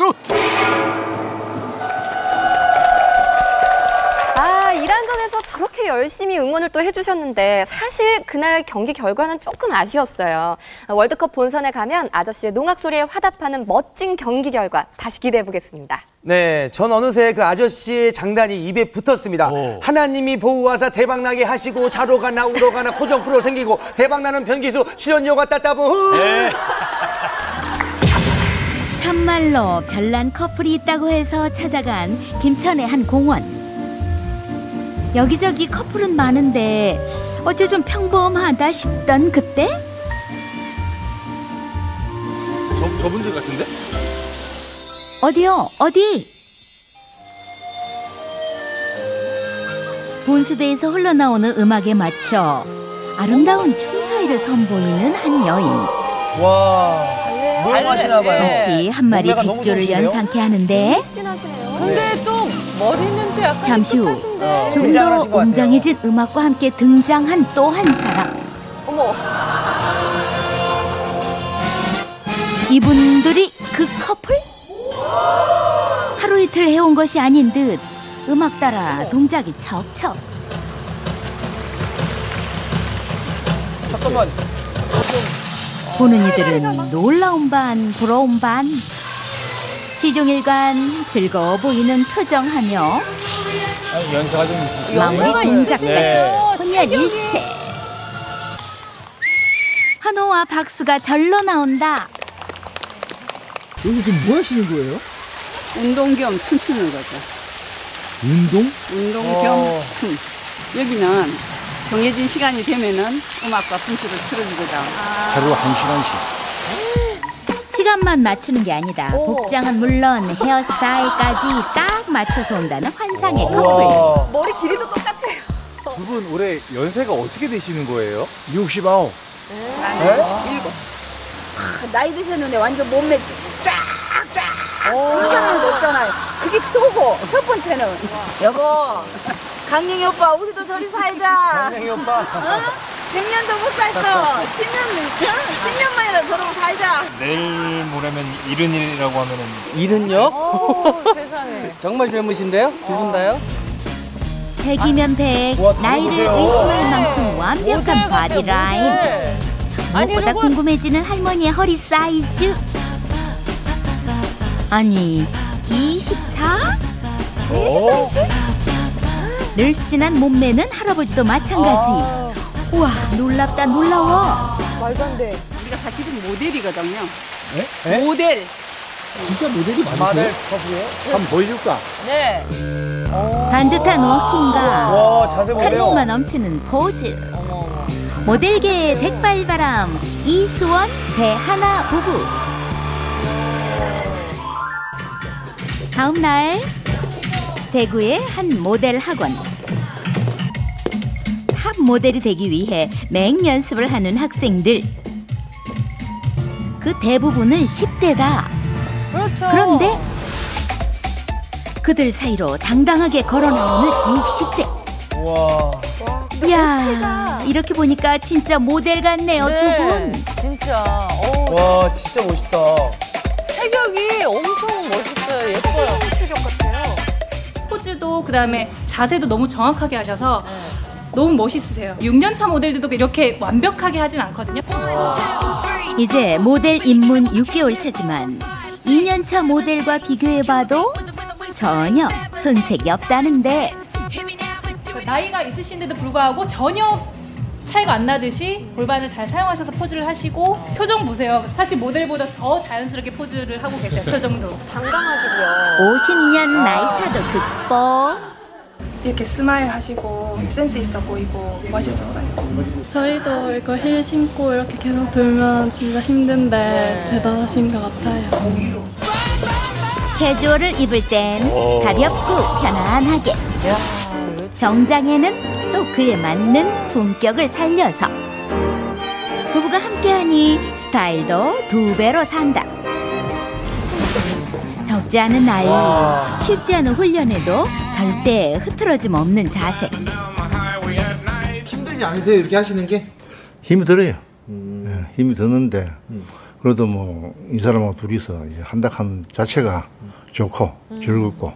박수. 아, 이란전에서 저렇게 열심히 응원을 또 해주셨는데 사실 그날 경기 결과는 조금 아쉬웠어요. 월드컵 본선에 가면 아저씨의 농악 소리에 화답하는 멋진 경기 결과 다시 기대해 보겠습니다. 네, 전 어느새 그 아저씨의 장단이 입에 붙었습니다. 하나님이 보호하사 대박나게 하시고 자로 가나 우로 가나 코정 프로 생기고 대박나는 변기수 출연료가 따따부. 참말로 별난 커플이 있다고 해서 찾아간 김천의 한 공원. 여기저기 커플은 많은데 어째 좀 평범하다 싶던 그때 저, 저분들 같은데? 어디요? 어디? 본수대에서 흘러나오는 음악에 맞춰 아름다운 춤 사이를 선보이는 한 여인. 와, 무용하시나 봐요. 마치 한 마리 백조를. 연상케 하는데. 근데 또 머리는 또 약간 잠시 후 풋풋하신데. 좀 등장을 더 하신 것 같아요. 웅장해진 음악과 함께 등장한 또 한 사람. 어머, 이분들이 그 커플? 하루 이틀 해온 것이 아닌 듯 음악 따라 동작이 척척. 잠깐만. 보는 이들은 놀라운 반, 부러운 반. 시종일관 즐거워 보이는 표정하며 연세가 좀? 마무리 동작까지 네. 혼연 일체. 환호와 박수가 절로 나온다. 여기 지금 뭐 하시는 거예요? 운동 겸 춤추는 거죠. 운동? 운동 어. 겸 춤. 여기는 정해진 시간이 되면은 음악과 춤추를 틀어주거든. 하루 한 시간씩. 시간만 맞추는 게 아니다. 오. 복장은 물론 헤어스타일까지 딱 맞춰서 온다는 환상의 커플. 와. 머리 길이도 똑같아요. 두 분 올해 연세가 어떻게 되시는 거예요? 69. 나이 드셨는데 완전 몸매 쫙쫙 그런 사람은 없잖아요. 그게 최고고 첫 번째는 여보 강영이 오빠 우리도 저리 살자. 강영이 오빠. 100년도 못 살어. 10년 10년 만이라도 저러고 살자. 내일 모레면 일흔이라고 하면은 일흔요? 오, 세상에. 정말 젊으신데요? 두 분 다요? 백이면 백, 와, 다 나이를 보세요. 의심할 만큼 완벽한 모델 같아요, 바디 라인. 모델. 아니, 무엇보다 그리고 궁금해지는 할머니의 허리 사이즈. 아니, 24? 어? 늘씬한 몸매는 할아버지도 마찬가지. 아. 우와, 놀랍다 놀라워. 말도 안 돼. 우리가 사실은 모델이거든요. 네? 모델. 진짜 모델이 많으세요? 한번 보여줄까? 네. 반듯한 워킹과 와. 카리스마 넘치는 포즈. 모델계의 백발바람 이수원 배하나 부부. 다음 날 대구의 한 모델 학원. 탑 모델이 되기 위해 맹 연습을 하는 학생들. 그 대부분은 10대다. 그렇죠. 그런데 그들 사이로 당당하게 걸어 나오는 60대. 와. 야, 이렇게 보니까 진짜 모델 같네요, 두 분. 진짜. 어, 와, 진짜 멋있다. 체격이 엄청 멋있어요. 예뻐요. 그다음에 자세도 너무 정확하게 하셔서 너무 멋있으세요. 6년차 모델들도 이렇게 완벽하게 하진 않거든요. 이제 모델 입문 6개월 차지만 2년차 모델과 비교해봐도 전혀 손색이 없다는데 그 나이가 있으신데도 불구하고 전혀 차이가 안 나듯이 골반을 잘 사용하셔서 포즈를 하시고 표정 보세요. 사실 모델보다 더 자연스럽게 포즈를 하고 계세요. 표정도. 당당하시고요. 50년 나이 차도 극복. 이렇게 스마일 하시고 센스 있어 보이고 멋있었어요. 저희도 이거 힐 신고 이렇게 계속 돌면 진짜 힘든데 대단하신 것 같아요. 캐주얼을 입을 땐 가볍고 편안하게 정장에는 또 그에 맞는 품격을 살려서 부부가 함께하니 스타일도 두 배로 산다 적지 않은 나이 쉽지 않은 훈련에도 절대 흐트러짐 없는 자세 힘들지 않으세요? 이렇게 하시는 게? 힘이 들어요. 예, 힘이 드는데 그래도 뭐 이 사람하고 둘이서 이제 한다한 자체가 좋고 즐겁고